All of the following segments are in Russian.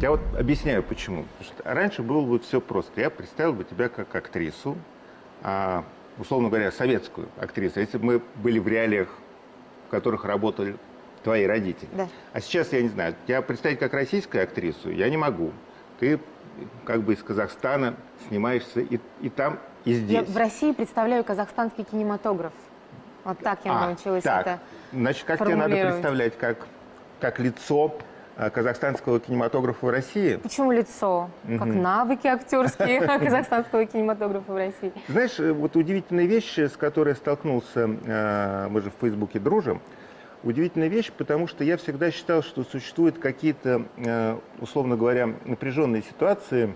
Я вот объясняю, почему. Потому что раньше было бы все просто. Я представил бы тебя как актрису, а, условно говоря, советскую актрису. Если бы мы были в реалиях, в которых работали твои родители. Да. А сейчас я не знаю. Тебя представить как российскую актрису я не могу. Ты как бы из Казахстана снимаешься и, и там, и здесь. Я в России представляю казахстанский кинематограф. Вот так я А, научилась так. это. Значит, как тебе надо представлять, как, как лицо казахстанского кинематографа в России? Почему лицо? Как навыки актерские казахстанского кинематографа в России. Знаешь, э, вот удивительная вещь, с которой я столкнулся, э, мы же в Фейсбуке дружим, удивительная вещь, потому что я всегда считал, что существуют какие-то, э, условно говоря, напряженные ситуации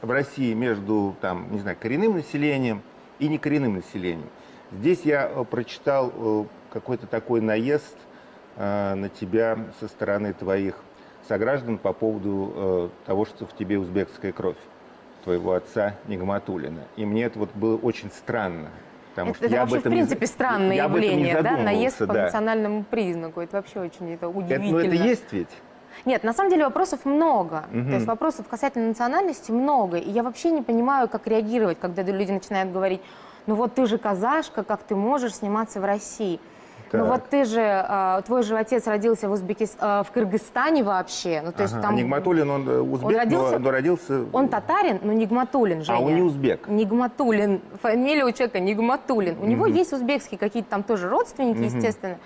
в России между, там, не знаю, коренным населением и некоренным населением. Здесь я э, прочитал э, какой-то такой наезд э, на тебя со стороны твоих сограждан по поводу э, того, что в тебе узбекская кровь твоего отца Нигматулина. И мне это вот было очень странно. Потому Это, что это я вообще, об этом в принципе, странное я явление, да? Наезд по да. национальному признаку. Это вообще очень это Это, удивительно. ну, это есть ведь? Нет, на самом деле вопросов много. Мгм. То есть вопросов касательно национальности много. И я вообще не понимаю, как реагировать, когда люди начинают говорить, ну вот ты же казашка, как ты можешь сниматься в России? Ну Так. вот ты же, а, твой же отец родился в, Узбекис- а, в Кыргызстане вообще. Ну, то есть Ага. там... Нигматуллин, он э, узбек, Он родился- но, но родился... Он татарин, но Нигматулин, Женя. А он не узбек. Нигматулин. Фамилия у человека Нигматулин. У него есть узбекские какие-то там тоже родственники, естественно.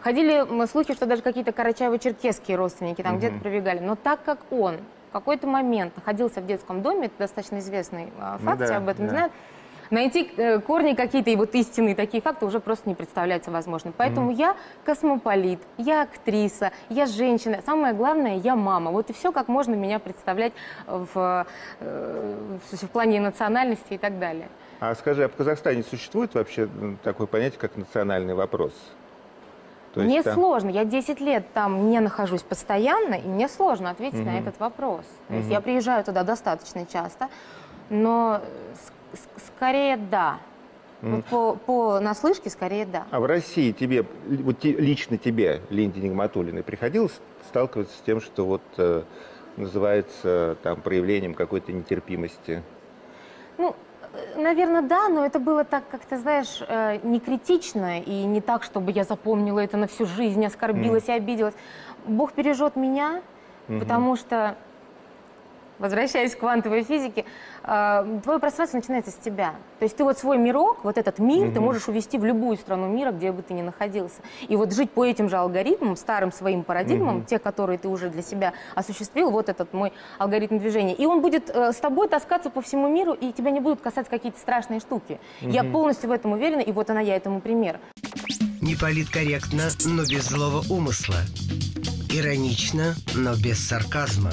Ходили слухи, что даже какие-то карачаево-черкесские родственники там где-то пробегали. Но так как он в какой-то момент находился в детском доме, это достаточно известный а, Ну факт, да, все об этом да. знают, найти э, корни какие-то и вот истинные такие факты уже просто не представляется возможным. Поэтому я космополит, я актриса, я женщина. Самое главное, я мама. Вот и все, как можно меня представлять в, э, в в плане национальности и так далее. А скажи, а в Казахстане существует вообще такое понятие, как национальный вопрос? То есть мне там- сложно, я 10 лет там не нахожусь постоянно, и мне сложно ответить на этот вопрос. То есть я приезжаю туда достаточно часто, но с- скорее да. Вот по, по наслышке скорее да. А в России тебе, вот те- лично тебе, Ленде Нигматуллиной, приходилось сталкиваться с тем, что вот э, называется там проявлением какой-то нетерпимости? Ну, наверное, да, но это было так, как ты знаешь, э, не критично и не так, чтобы я запомнила это на всю жизнь, оскорбилась и обиделась. Бог бережет меня, потому что, возвращаясь к квантовой физике, э, твое пространство начинается с тебя. То есть ты вот свой мирок, вот этот мир, ты можешь увести в любую страну мира, где бы ты ни находился. И вот жить по этим же алгоритмам, старым своим парадигмам, те, которые ты уже для себя осуществил, вот этот мой алгоритм движения. И он будет э, с тобой таскаться по всему миру, и тебя не будут касаться какие-то страшные штуки. Я полностью в этом уверена, и вот она я этому пример. Не политкорректно, но без злого умысла. Иронично, но без сарказма.